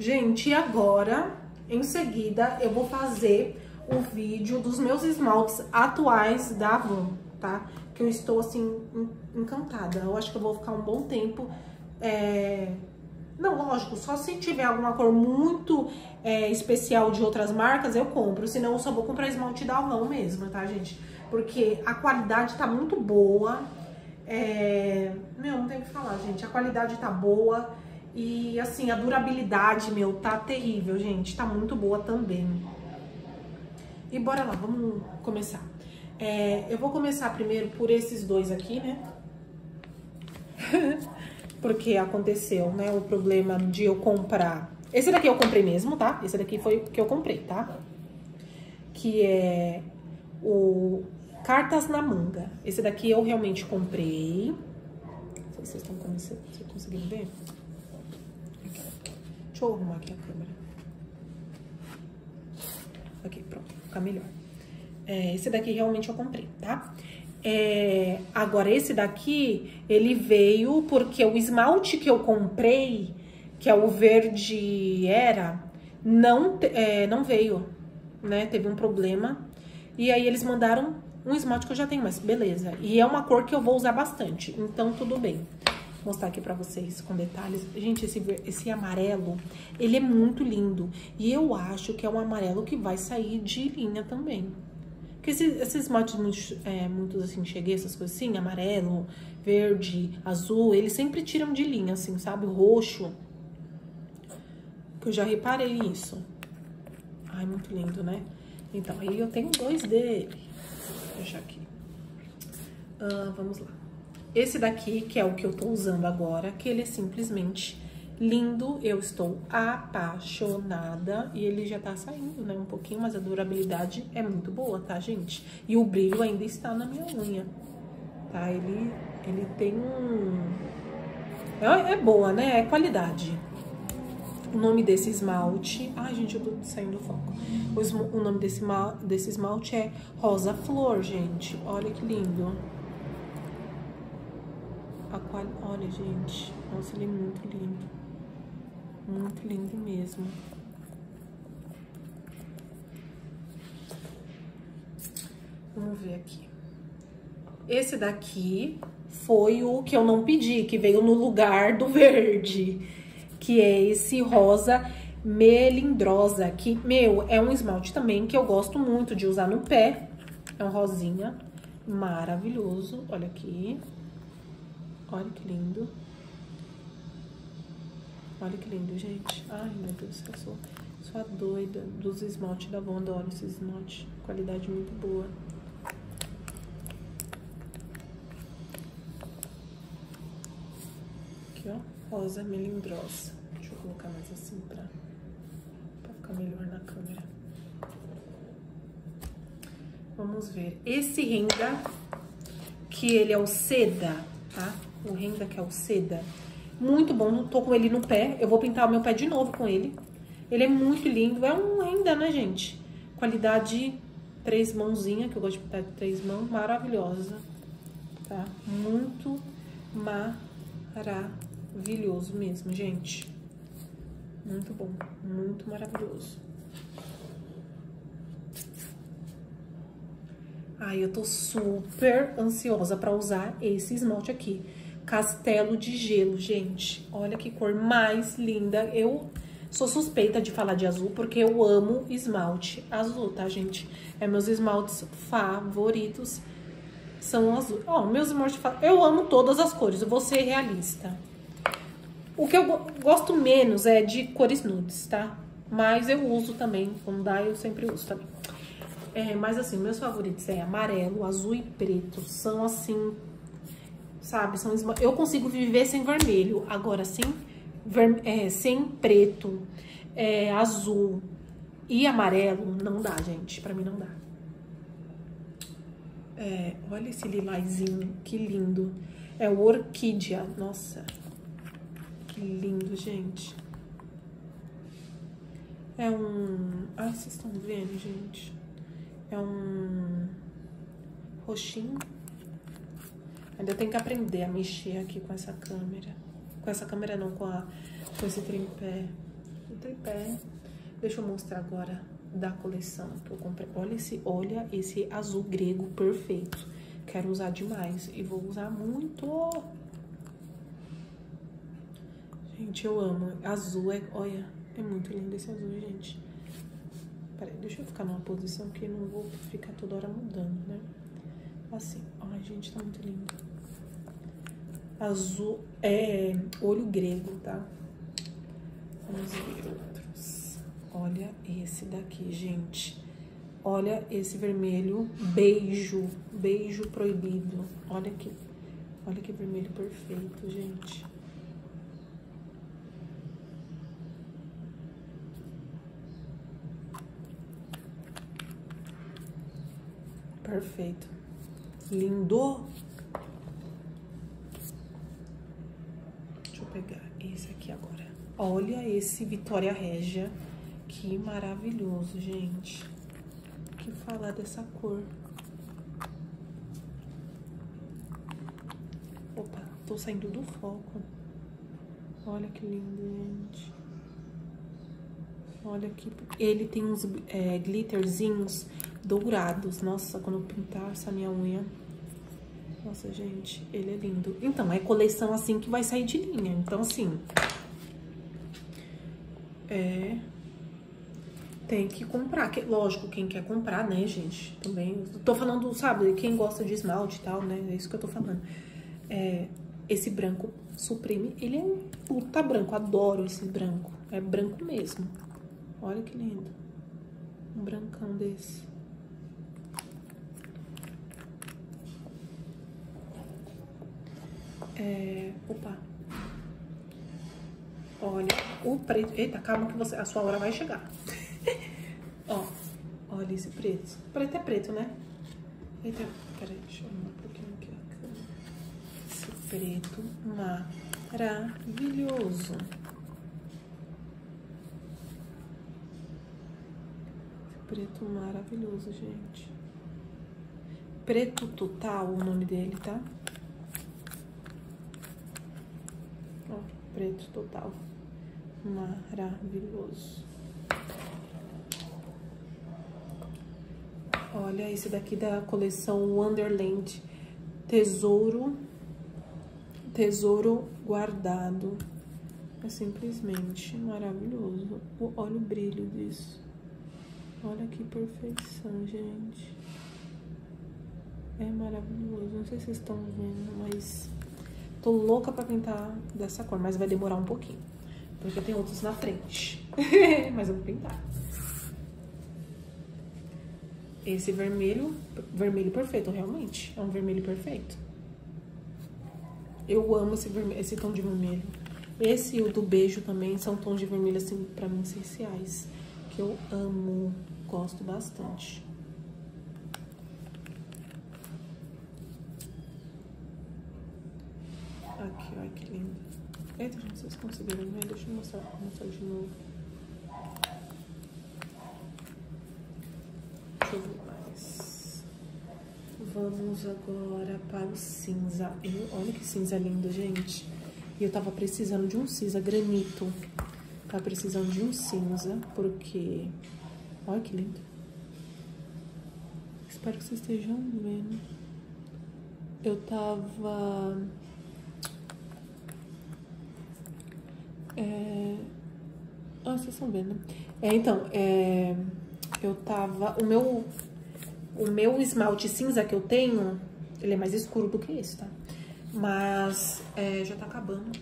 Gente, e agora, em seguida, eu vou fazer o vídeo dos meus esmaltes atuais da Avon, tá? Que eu estou, assim, encantada. Eu acho que eu vou ficar um bom tempo... É... Não, lógico, só se tiver alguma cor muito é, especial de outras marcas, eu compro. Senão, eu só vou comprar esmalte da Avon mesmo, tá, gente? Porque a qualidade tá muito boa. É... Meu, não tem o que falar, gente. A qualidade tá boa. E, assim, a durabilidade, meu, tá terrível, gente. Tá muito boa também. E bora lá, vamos começar. É, eu vou começar primeiro por esses dois aqui, né? Porque aconteceu, né, o problema de eu comprar... Esse daqui eu comprei mesmo, tá? Esse daqui foi o que eu comprei, tá? Que é o Cartas na Manga. Esse daqui eu realmente comprei. Não sei se vocês estão conseguindo ver. Deixa eu arrumar aqui a câmera. Aqui, pronto, ficar melhor. É, esse daqui realmente eu comprei, tá? É, agora, esse daqui, ele veio porque o esmalte que eu comprei, que é o verde era, não, é, não veio, né? Teve um problema. E aí, eles mandaram um esmalte que eu já tenho, mas beleza. E é uma cor que eu vou usar bastante, então tudo bem mostrar aqui pra vocês com detalhes. Gente, esse, esse amarelo, ele é muito lindo. E eu acho que é um amarelo que vai sair de linha também. Porque esses, esses esmaltes muito, é, muito assim, cheguei, essas coisas assim, amarelo, verde, azul, eles sempre tiram de linha, assim, sabe? Roxo. Que eu já reparei isso. Ai, muito lindo, né? Então, aí eu tenho dois dele. Vou deixar aqui. Ah, vamos lá. Esse daqui, que é o que eu tô usando agora, que ele é simplesmente lindo, eu estou apaixonada e ele já tá saindo, né, um pouquinho, mas a durabilidade é muito boa, tá, gente? E o brilho ainda está na minha unha, tá? Ele, ele tem um... É, é boa, né? É qualidade. O nome desse esmalte... Ai, gente, eu tô saindo do foco. O, o nome desse, desse esmalte é Rosa Flor, gente. Olha que lindo. Olha, gente. Nossa, ele é muito lindo. Muito lindo mesmo. Vamos ver aqui. Esse daqui foi o que eu não pedi, que veio no lugar do verde. Que é esse rosa melindrosa, que, meu, é um esmalte também que eu gosto muito de usar no pé. É um rosinha maravilhoso. Olha aqui. Olha que lindo. Olha que lindo, gente. Ai, meu Deus, eu sou, sou a doida dos esmaltes da Avon. Adoro esses esmaltes. Qualidade muito boa. Aqui, ó. Rosa melindrosa. Deixa eu colocar mais assim pra, pra ficar melhor na câmera. Vamos ver. Esse renda, que ele é o seda, tá? O renda, que é o seda. Muito bom, tô com ele no pé. Eu vou pintar o meu pé de novo com ele. Ele é muito lindo. É um renda, né, gente? Qualidade três mãozinha, que eu gosto de pintar de três mãos. Maravilhosa, tá? Muito maravilhoso mesmo, gente. Muito bom, muito maravilhoso. Ai, eu tô super ansiosa pra usar esse esmalte aqui. Castelo de Gelo, gente. Olha que cor mais linda. Eu sou suspeita de falar de azul porque eu amo esmalte azul, tá, gente? É meus esmaltes favoritos são azul. Ó, meus esmaltes eu amo todas as cores, eu vou ser realista. O que eu gosto menos é de cores nudes, tá? Mas eu uso também, quando dá eu sempre uso também. É, mas assim, meus favoritos é amarelo, azul e preto. São assim, sabe? São Eu consigo viver sem vermelho, agora sem, ver... é, sem preto, é, azul e amarelo, não dá, gente. Pra mim não dá. É, olha esse lilazinho, que lindo. É o orquídea, nossa. Que lindo, gente. É um... Ai, vocês estão vendo, gente? É um roxinho. Ainda tem que aprender a mexer aqui com essa câmera. Com essa câmera não, com, a, com esse tripé. tripé. Deixa eu mostrar agora da coleção que eu comprei. Olha esse, olha esse azul grego perfeito. Quero usar demais e vou usar muito. Gente, eu amo. Azul é, olha, é muito lindo esse azul, gente. Peraí, deixa eu ficar numa posição que não vou ficar toda hora mudando, né? Assim, ai, gente, tá muito lindo. Azul, é olho grego, tá? Vamos ver outros. Olha esse daqui, gente. Olha esse vermelho, beijo, beijo proibido. Olha que, olha que vermelho perfeito, gente. Perfeito. Lindo. Deixa eu esse aqui agora. Olha esse Vitória Régia. Que maravilhoso, gente. O que falar dessa cor? Opa, tô saindo do foco. Olha que lindo, gente. Olha que... Ele tem uns é, glitterzinhos dourados. Nossa, quando eu pintar essa minha unha... Nossa, gente, ele é lindo. Então, é coleção assim que vai sair de linha. Então, assim... É... Tem que comprar. Que, lógico, quem quer comprar, né, gente? Também... Tô falando, sabe, quem gosta de esmalte e tal, né? É isso que eu tô falando. É... Esse branco Supreme, ele é um puta branco. Adoro esse branco. É branco mesmo. Olha que lindo. Um brancão desse. É, opa. Olha, o preto... Eita, calma que você, a sua hora vai chegar. Ó, olha esse preto. Preto é preto, né? Eita, peraí, deixa eu arrumar um pouquinho aqui. Esse preto maravilhoso. Esse preto maravilhoso, gente. Preto Total, o nome dele, tá? Ó, preto total. Maravilhoso. Olha esse daqui da coleção Wonderland. Tesouro. Tesouro guardado. É simplesmente maravilhoso. Olha o brilho disso. Olha que perfeição, gente. É maravilhoso. Não sei se vocês estão vendo, mas Tô louca pra pintar dessa cor, mas vai demorar um pouquinho. Porque tem outros na frente. mas eu vou pintar. Esse vermelho, vermelho perfeito, realmente. É um vermelho perfeito. Eu amo esse, vermelho, esse tom de vermelho. Esse e o do beijo também são tons de vermelho, assim, pra mim, essenciais. Que eu amo, gosto bastante. Aqui, olha que lindo. Eita, vocês conseguiram ver? Deixa eu mostrar, mostrar de novo. Deixa eu ver mais. Vamos agora para o cinza. Eu, olha que cinza lindo, gente. E eu tava precisando de um cinza granito. Tava precisando de um cinza, porque... Olha que lindo. Espero que vocês estejam vendo. Eu tava É... Ah, vocês estão vendo, né? É, então, é... eu tava... O meu, o meu esmalte cinza que eu tenho, ele é mais escuro do que esse, tá? Mas é, já tá acabando.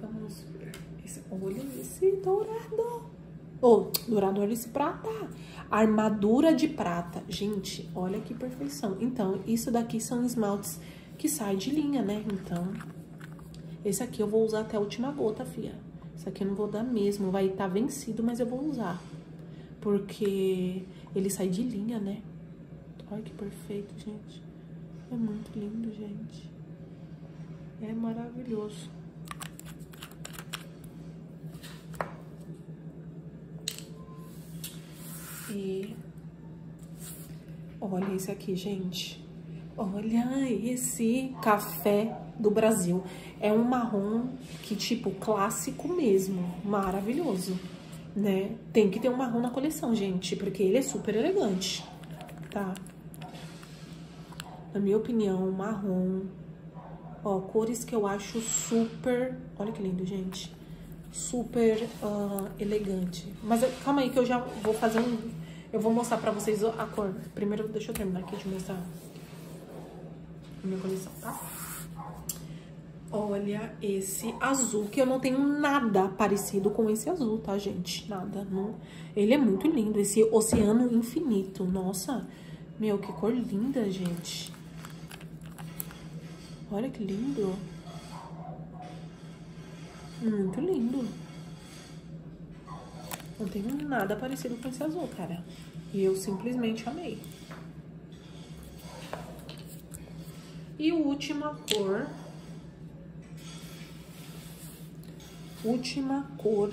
Vamos ver. Esse, olha esse dourado. Oh, dourado, olha esse prata. Armadura de prata. Gente, olha que perfeição. Então, isso daqui são esmaltes que saem de linha, né? Então, esse aqui eu vou usar até a última gota, fia. Esse aqui eu não vou dar mesmo, vai estar tá vencido, mas eu vou usar. Porque ele sai de linha, né? Olha que perfeito, gente. É muito lindo, gente. É maravilhoso. E olha esse aqui, gente. Olha esse café do Brasil. É um marrom que, tipo, clássico mesmo, maravilhoso, né? Tem que ter um marrom na coleção, gente, porque ele é super elegante, tá? Na minha opinião, marrom, ó, cores que eu acho super... Olha que lindo, gente. Super uh, elegante. Mas calma aí que eu já vou fazer um... Eu vou mostrar pra vocês a cor. Primeiro, deixa eu terminar aqui de mostrar a minha coleção, tá? Olha esse azul, que eu não tenho nada parecido com esse azul, tá, gente? Nada. Não... Ele é muito lindo, esse oceano infinito. Nossa, meu, que cor linda, gente. Olha que lindo. Muito lindo. Não tenho nada parecido com esse azul, cara. E eu simplesmente amei. E última cor. Última cor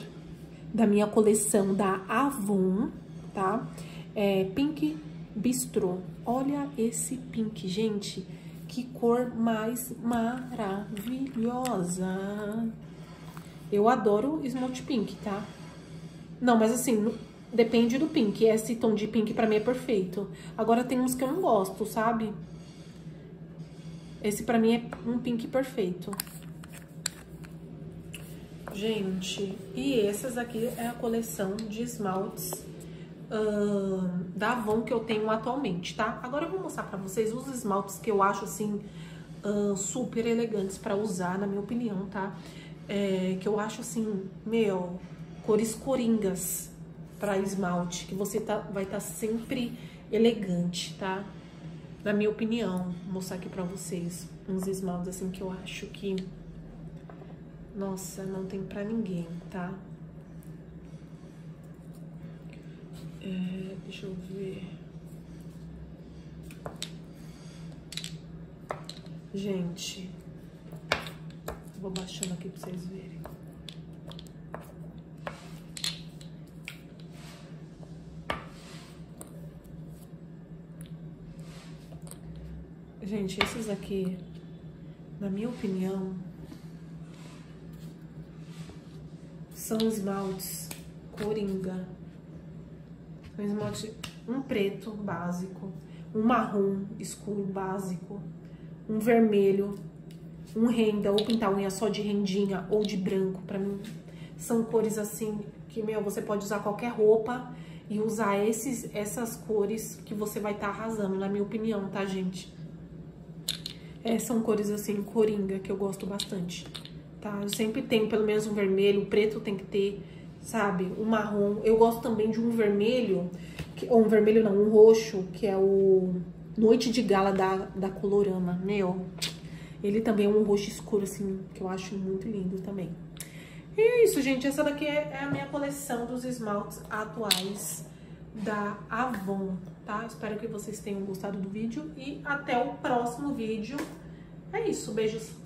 da minha coleção da Avon, tá? É Pink Bistrô. Olha esse pink, gente. Que cor mais maravilhosa. Eu adoro Smooth Pink, tá? Não, mas assim, depende do pink. Esse tom de pink pra mim é perfeito. Agora tem uns que eu não gosto, sabe? Esse pra mim é um pink perfeito. Gente, e essas aqui é a coleção de esmaltes da Avon que eu tenho atualmente, tá? Agora eu vou mostrar pra vocês os esmaltes que eu acho, assim, super elegantes pra usar, na minha opinião, tá? É, que eu acho, assim, meu, cores coringas pra esmalte, que você tá, vai estar tá sempre elegante, tá? na minha opinião, vou mostrar aqui pra vocês uns esmaltes assim que eu acho que, nossa, não tem pra ninguém, tá? É, deixa eu ver. Gente, vou baixando aqui pra vocês verem. Gente, esses aqui, na minha opinião, são esmaltes coringa. São esmaltes, um preto básico, um marrom escuro básico, um vermelho, um renda, ou pintar unha só de rendinha ou de branco, pra mim, são cores assim que, meu, você pode usar qualquer roupa e usar esses, essas cores que você vai estar tá arrasando, na minha opinião, tá, gente? É, são cores assim, coringa, que eu gosto bastante, tá? Eu sempre tenho pelo menos um vermelho, o preto tem que ter, sabe? Um marrom. Eu gosto também de um vermelho, que, ou um vermelho não, um roxo, que é o Noite de Gala da, da Colorama, meu. Ele também é um roxo escuro, assim, que eu acho muito lindo também. E é isso, gente. Essa daqui é, é a minha coleção dos esmaltes atuais da Avon, tá? Espero que vocês tenham gostado do vídeo e até o próximo vídeo. É isso, beijos!